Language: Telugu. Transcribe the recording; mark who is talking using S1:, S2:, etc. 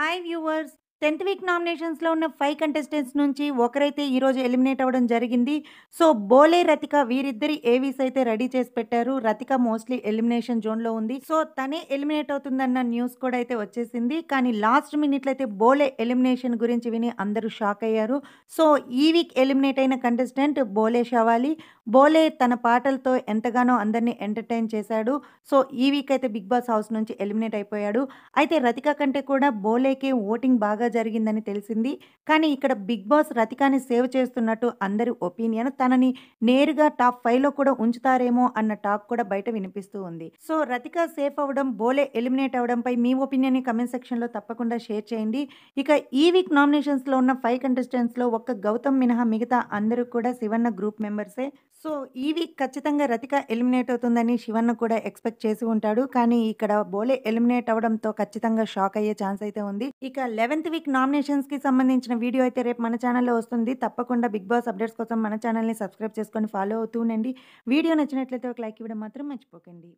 S1: Hi viewers, టెన్త్ వీక్ నామినేషన్స్లో ఉన్న ఫైవ్ కంటెస్టెంట్స్ నుంచి ఒకరైతే ఈరోజు ఎలిమినేట్ అవ్వడం జరిగింది. సో బోలే రతిక వీరిద్దరి ఏవీస్ అయితే రెడీ చేసి పెట్టారు. రతిక మోస్ట్లీ ఎలిమినేషన్ జోన్లో ఉంది. సో తనే ఎలిమినేట్ అవుతుందన్న న్యూస్ కూడా అయితే వచ్చేసింది. కానీ లాస్ట్ మినిట్లో అయితే బోలే ఎలిమినేషన్ గురించి విని అందరూ షాక్ అయ్యారు. సో ఈ వీక్ ఎలిమినేట్ అయిన కంటెస్టెంట్ బోలే షవాలి. బోలే తన పాటలతో ఎంతగానో అందరినీ ఎంటర్టైన్ చేశాడు. సో ఈ వీక్ అయితే బిగ్ బాస్ హౌస్ నుంచి ఎలిమినేట్ అయిపోయాడు. అయితే రతిక కంటే కూడా బోలేకే ఓటింగ్ బాగా జరిగిందని తెలిసింది. కానీ ఇక్కడ బిగ్ బాస్ రతికాని సేవ్ చేస్తున్నట్టు అందరి ఒపీనియన్ తనని నేరుగా టాప్ ఫైవ్లో కూడా ఉంచుతారేమో అన్న టాక్ కూడా బయట వినిపిస్తూ ఉంది. సో రతిక సేఫ్ అవ్వడం బోలే ఎలిమినేట్ అవడంపై మీ ఒపీనియన్ కమెంట్ సెక్షన్లో తప్పకుండా షేర్ చేయండి. ఇక ఈ వీక్ నామినేషన్స్లో ఉన్న ఫైవ్ కంటెస్టెంట్స్లో ఒక్క గౌతమ్ మినహా మిగతా అందరూ కూడా శివన్న గ్రూప్ మెంబర్సే. సో ఈ వీక్ ఖచ్చితంగా రతిక ఎలిమినేట్ అవుతుందని శివన్న కూడా ఎక్స్పెక్ట్ చేసి ఉంటాడు. కానీ ఇక్కడ బోలే ఎలిమినేట్ అవడంతో ఖచ్చితంగా షాక్ అయ్యే ఛాన్స్ అయితే ఉంది. ఇక లెవెన్త్ వీక్ వీక్కి సంబంధించిన వీడియో అయితే రేపు మన ఛానల్లో వస్తుంది. తప్పకుండా బిగ్ బాస్ అప్డేట్స్ కోసం మన ఛానల్ని సబ్స్క్రైబ్ చేసుకొని ఫాలో అవుతూ ఉండండి. వీడియో నచ్చినట్లయితే ఒక లైక్ ఇవ్వడం మాత్రం మర్చిపోకండి.